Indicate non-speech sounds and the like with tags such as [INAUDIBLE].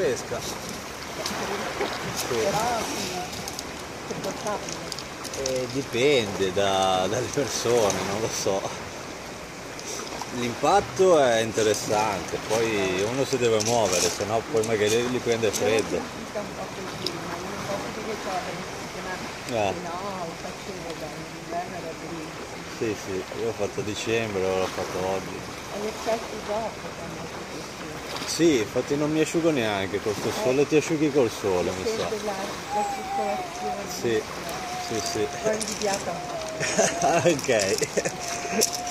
fresca. Eh, dipende da- dalle persone, non lo so. L'impatto è interessante, poi uno si deve muovere, sennò poi magari gli prende freddo. Eh. No. Sì, sì, io ho fatto dicembre, l'ho fatto oggi. E gli effetti dopo. Sì, infatti non mi asciugo neanche con sto sole, ti asciughi col sole, mi sa. La, la circolazione. Sì, sì, sì. L'ho invidiata [LAUGHS] ok.